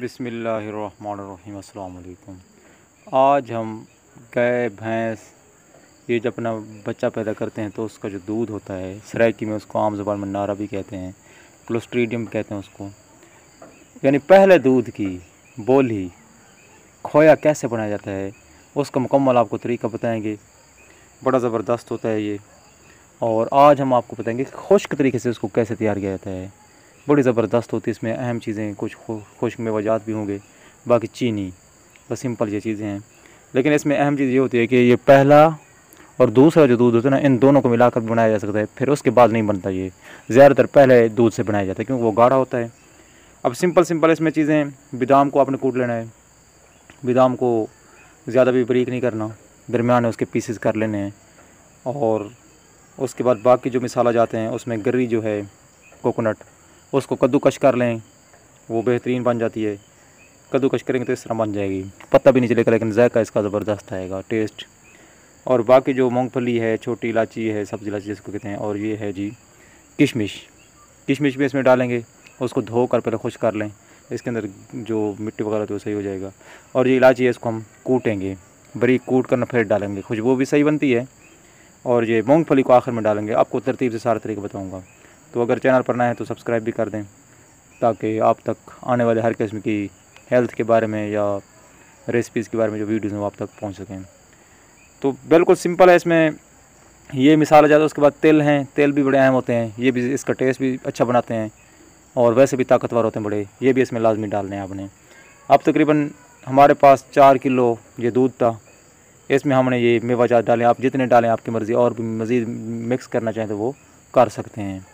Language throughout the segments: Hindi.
बिसमीम आज हम गाय, भैंस, ये जब अपना बच्चा पैदा करते हैं तो उसका जो दूध होता है सराइकी में उसको आम ज़बान में नारा भी कहते हैं, क्लोस्ट्रीडियम कहते हैं उसको। यानी पहले दूध की बोली खोया कैसे बनाया जाता है, उसका मुकम्मल आपको तरीका बताएँगे। बड़ा ज़बरदस्त होता है ये। और आज हम आपको बताएँगे खुश्क तरीके से उसको कैसे तैयार किया जाता है। बड़ी ज़बरदस्त होती है, इसमें अहम चीज़ें कुछ खुश्क में वजात भी होंगे, बाकी चीनी, बस सिंपल ये चीज़ें हैं। लेकिन इसमें अहम चीज़ ये होती है कि ये पहला और दूसरा जो दूध होता है ना, इन दोनों को मिलाकर बनाया जा सकता है, फिर उसके बाद नहीं बनता ये। ज़्यादातर पहले दूध से बनाया जाता है, क्योंकि वो गाढ़ा होता है। अब सिंपल सिंपल इसमें चीज़ें बादाम को आपने कूट लेना है, बादाम को ज़्यादा भी बरीक नहीं करना, दरमियान उसके पीसेस कर लेने हैं, और उसके बाद बाकी जो मिसाला जाते हैं, उसमें गर्री जो है, कोकोनट उसको कद्दूकश कर लें, वो बेहतरीन बन जाती है। कद्दूकश करेंगे तो इस तरह बन जाएगी। पत्ता भी नहीं चलेगा लेकिन जायका इसका ज़बरदस्त आएगा, टेस्ट। और बाकी जो मूँगफली है, छोटी इलायची है, सब्ज़ी इलायची जिसको कहते हैं, और ये है जी किशमिश। किशमिश भी इसमें डालेंगे, उसको धो कर पहले खुश कर लें। इसके अंदर जो मिट्टी वगैरह तो सही हो जाएगा। और ये इलायची है, इसको हम कूटेंगे। बरीक कूट कर फिर डालेंगे। खुशबू भी सही बनती है। और ये मूँगफली को आखिर में डालेंगे। आपको तरतीब से सारा तरीका बताऊँगा। तो अगर चैनल पर नए हैं तो सब्सक्राइब भी कर दें, ताकि आप तक आने वाले हर किस्म की हेल्थ के बारे में या रेसिपीज़ के बारे में जो वीडियोज़ हैं वो आप तक पहुँच सकें। तो बिल्कुल सिंपल है इसमें। ये मिसाल आ जाता उसके बाद तेल हैं, तेल भी बड़े अहम होते हैं। ये भी इसका टेस्ट भी अच्छा बनाते हैं, और वैसे भी ताकतवर होते हैं बड़े। ये भी इसमें लाजमी डालने हैं आपने। अब तकरीबन हमारे पास चार किलो ये दूध था। इसमें हमने ये मेवा जात डालें। आप जितने डालें, आपकी मर्ज़ी, और भी मज़ीद मिक्स करना चाहें तो वो कर सकते हैं।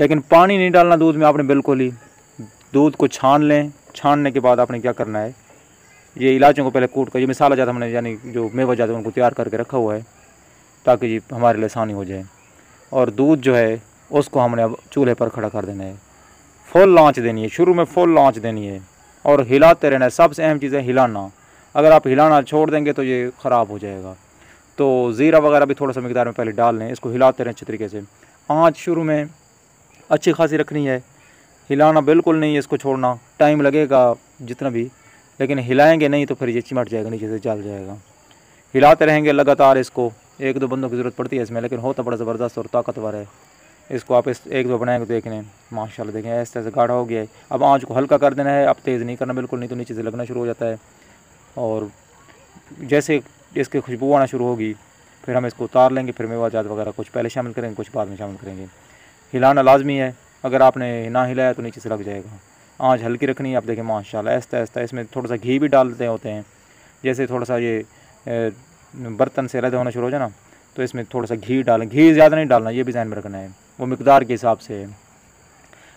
लेकिन पानी नहीं डालना दूध में आपने बिल्कुल ही। दूध को छान लें। छानने के बाद आपने क्या करना है? ये इलाचों को पहले कूट कर, ये मिसाला जाता हमने, यानी जो मेवा है, उनको तैयार करके रखा हुआ है, ताकि ये हमारे लिए आसानी हो जाए। और दूध जो है, उसको हमने अब चूल्हे पर खड़ा कर देना है। फुल लाँच देनी है, शुरू में फुल लाँच देनी है। और हिलाते रहना है, सबसे अहम चीज़ है हिलाना। अगर आप हिलाना छोड़ देंगे तो ये ख़राब हो जाएगा। तो ज़ीरा वगैरह भी थोड़ा सा मकदार में पहले डाल लें, इसको हिलाते रहें अच्छे तरीके से। आँच शुरू में अच्छी खासी रखनी है। हिलाना बिल्कुल नहीं है इसको छोड़ना। टाइम लगेगा जितना भी, लेकिन हिलाएँगे नहीं तो फिर ये चिमट जाएगा, नीचे से जल जाएगा। हिलाते रहेंगे लगातार इसको। एक दो बंदों की ज़रूरत पड़ती है इसमें, लेकिन होता बड़ा ज़बरदस्त और ताकतवर है। इसको आप इस एक दो बनाएँगे तो देखने माशाल्लाह देखें, ऐसे ऐसे गाढ़ा हो गया है। अब आँच को हल्का कर देना है, अब तेज़ नहीं करना बिल्कुल, नहीं तो नीचे से लगना शुरू हो जाता है। और जैसे इसकी खुशबू आना शुरू होगी, फिर हम इसको उतार लेंगे, फिर मेवाजात वगैरह कुछ पहले शामिल करेंगे, कुछ बाद में शामिल करेंगे। हिलाना लाजमी है। अगर आपने ना हिलाया तो नीचे से लग जाएगा। आँच हल्की रखनी है। आप देखें, माशाल्लाह, ऐसा ऐसा इसमें थोड़ा सा घी भी डालते होते हैं। जैसे थोड़ा सा ये बर्तन से अलग होना शुरू हो जाए ना तो इसमें थोड़ा सा घी डालें। घी ज़्यादा नहीं डालना, ये भी ध्यान में रखना है। वो मकदार के हिसाब से है।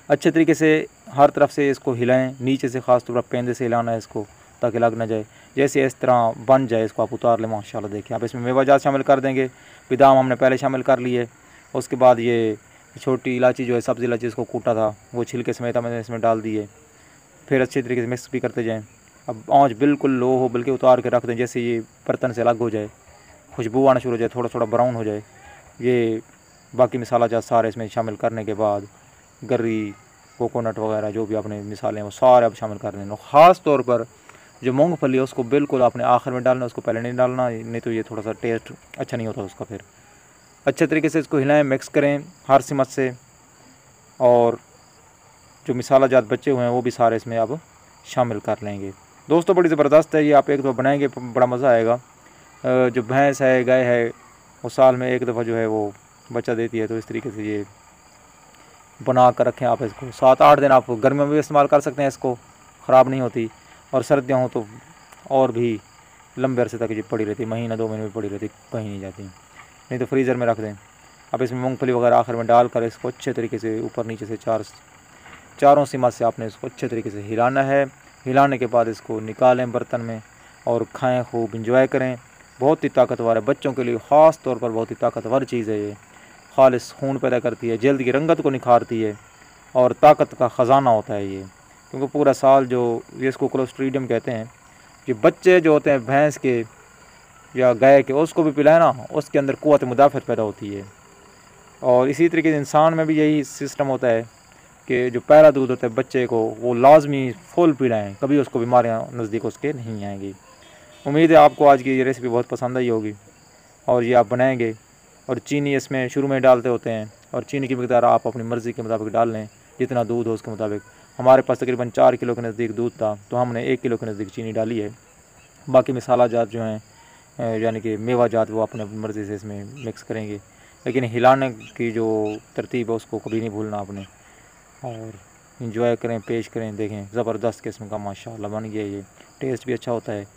अच्छे तरीके से हर तरफ़ से इसको हिलाएँ। नीचे से ख़ास तौर पर पेंदे से हिलाना है इसको, ताकि लग ना जाए। जैसे इस तरह बन जाए इसको आप उतार लें, माशाल्लाह देखिए आप इसमें मेवा जात शामिल कर देंगे। बादाम हमने पहले शामिल कर लिए। उसके बाद ये छोटी इलायची जो है, सब्ज़ी इलायची, इसको कूटा था। वो छिलके समेत मैंने इसमें डाल दिए। फिर अच्छे तरीके से मिक्स भी करते जाएँ। अब आँच बिल्कुल लो हो, बल्कि उतार के रख दें, जैसे ये बर्तन से अलग हो जाए। खुशबू आना शुरू हो जाए थोड़ा थोड़ा ब्राउन हो जाए। ये बाकी मिसाला जात सारे इसमें शामिल करने के बाद गर्री कोकोनट वगैरह, जो भी आपने मिसालें वो सारे आप शामिल कर देना ख़ास तौर पर जो मूँगफली है, उसको बिल्कुल आपने आखिर में डालना उसको पहले नहीं डालना, नहीं तो ये थोड़ा सा टेस्ट अच्छा नहीं होता उसका फिर। अच्छे तरीके से इसको हिलाएँ मिक्स करें हर सिमत से। और जो मिसाला जात बच्चे हुए हैं, वो भी सारे इसमें आप शामिल कर लेंगे। दोस्तों, बड़ी ज़बरदस्त है, ये आप एक दफ़ा बनाएँगे, बड़ा मज़ा आएगा। जो भैंस है, गाय है, वो साल में एक दफ़ा जो है वो बच्चा देती है तो इस तरीके से ये बना कर रखें आप इसको। सात आठ दिन आप गर्मियों में भी इस्तेमाल कर सकते हैं इसको, ख़राब नहीं होती। और सर्दियाँ हों तो और भी लंबे अरसे तक ये पड़ी रहती, महीना, दो महीने में पड़ी रहती, कहीं नहीं जाती। नहीं तो फ्रीज़र में रख दें। अब इसमें मूँगफली वगैरह आखिर में डालकर इसको अच्छे तरीके से ऊपर नीचे से चार चारों सीमा से आपने इसको अच्छे तरीके से हिलाना है। हिलाने के बाद इसको निकालें बर्तन में और खाएँ, खूब इंजॉय करें। बहुत ही ताकतवर है। बच्चों के लिए ख़ास तौर पर बहुत ही ताकतवर चीज़ है ये। खालिश खून पैदा करती है, जल्द की रंगत को निखारती है और ताकत का ख़जाना होता है ये। क्योंकि पूरा साल जो ये इसको क्लोस्ट्रीडियम कहते हैं कि बच्चे जो होते हैं, भैंस के या गाय के उसको भी पिलाए ना, उसके अंदर क़वत मुदाफ़त पैदा होती है। और इसी तरीके से इंसान में भी यही सिस्टम होता है कि जो पहला दूध होता है बच्चे को, वो लाजमी फुल पिलाएँ, कभी उसको बीमारियाँ नज़दीक उसके नहीं आएँगी। उम्मीद है आपको आज की ये रेसिपी बहुत पसंद आई होगी। और ये आप बनाएँगे और चीनी इसमें शुरू में डालते होते हैं और चीनी की मकदार आप अपनी मर्ज़ी के मुताबिक डाल लें, जितना दूध हो उसके मुताबिक। हमारे पास तकरीबन चार किलो के नज़दीक दूध था तो हमने एक किलो के नज़दीक चीनी डाली है। बाकी मसाला जात जो हैं यानी कि मेवा जात वो अपने मर्ज़ी से इसमें मिक्स करेंगे। लेकिन हिलाने की जो तरतीब है, उसको कभी नहीं भूलना आपने। और इंजॉय करें, पेश करें, देखें। ज़बरदस्त किस्म का माशाल्लाह बन गया ये। टेस्ट भी अच्छा होता है।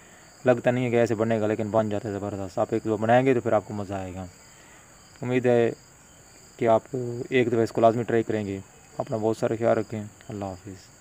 लगता नहीं है कि ऐसे बनेगा, लेकिन बन जाता है ज़बरदस्त। आप एक दो बनाएँगे तो फिर आपको मज़ा आएगा। उम्मीद है कि आप एक दफ़ा इसको लाजमी ट्राई करेंगे। अपना बहुत सारा ख्याल रखें। अल्लाह हाफिज़।